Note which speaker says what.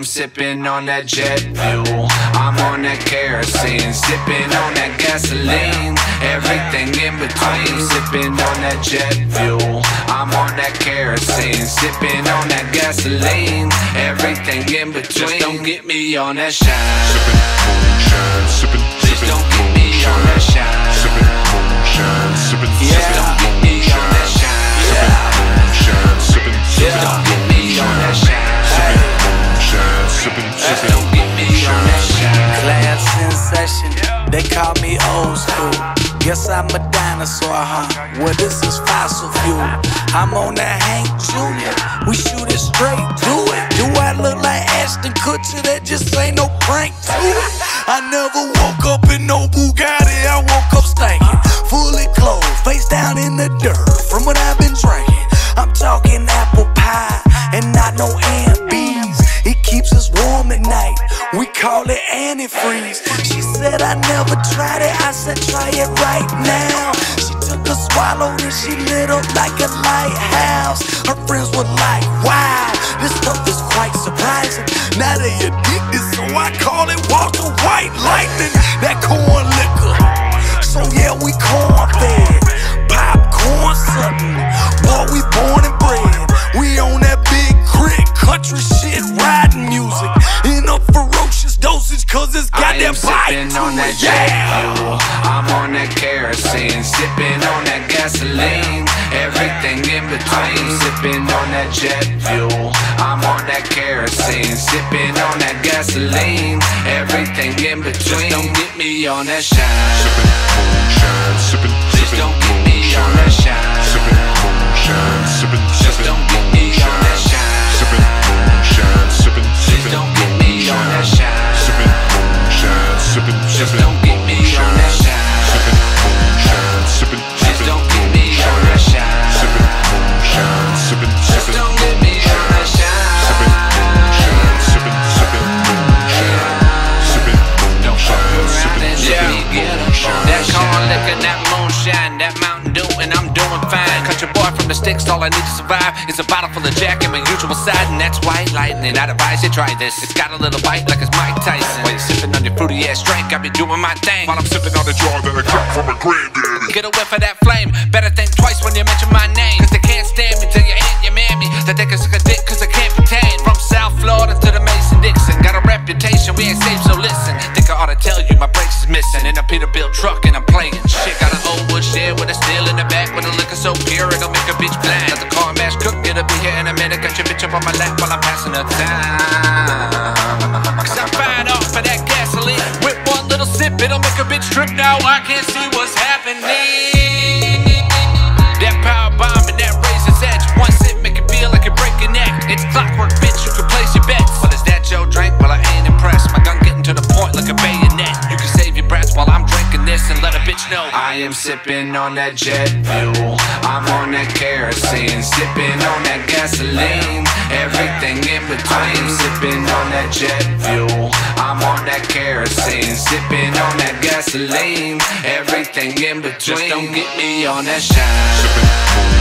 Speaker 1: am sipping on that jet fuel. I'm on that kerosene, sipping on that gasoline. Everything in between, sipping on that jet fuel. I'm on that kerosene, sipping on that gasoline. Everything in between, just don't get me on that shine.
Speaker 2: Sipping moonshine, sipping,
Speaker 1: Just don't get me on that shine.
Speaker 2: Sipping moonshine, sipping, sipping
Speaker 3: session, they call me old school. Guess I'm a dinosaur, huh? Well, this is fossil fuel. I'm on that Hank Jr. We shoot it straight, do it. Do I look like Ashton Kutcher? That just ain't no prank to it. I never woke up in no Bugatti. I woke up stinking, fully clothed, face down in the dirt. From what I've been drinking, I'm talking apple pie and not no bees. It keeps us warm at night. We call it antifreeze. Said I never tried it. I said try it right now. She took a swallow and she lit up like a lighthouse. Her friends were like, wow, this stuff is quite surprising. Now they addicted, so I call it Walter White Lightning. That corn liquor. So yeah, we corn fed. Popcorn something. Boy, we born and bred. We on that big crit country it's
Speaker 1: I am sipping on that jet fuel. I'm on that kerosene, sipping on that gasoline. Everything in between, sipping on that jet fuel. I'm on that kerosene, sipping on that gasoline. Everything in between, don't get me on that shine.
Speaker 2: sipping moonshine, sipping,
Speaker 1: Just
Speaker 2: sipping
Speaker 1: don't sticks, all I need to survive is a bottle full of Jack and my usual side, and that's white lightning. I'd advise you try this. It's got a little bite like it's Mike Tyson. While you're sipping on your fruity ass drink, I be doing my thing.
Speaker 2: While I'm sipping on the jar that I got from my granddaddy
Speaker 1: Get a whiff of that flame. Better think twice when you mention my name. Cause they can't stand me till you ain't your mammy. They think it's like a dick cause I can't pertain. From South Florida to the Mason Dixon. Got a reputation, we ain't safe, so listen. Think I ought to tell you my brakes is missing. In a Peterbilt truck bitch up on my lap while I'm passing the time. Cause I'm fine off for that gasoline. With one little sip, it'll make a bitch trip. Now I can't see what's happening. That power bomb and that razor's edge. One sip make it feel like you break your neck. It's clockwork, bitch. Am sipping on that jet fuel. I'm on that kerosene, sipping on that gasoline. Everything in between, sipping on that jet fuel. I'm on that kerosene, sipping on that gasoline. Everything in between. Just don't get me on that shine.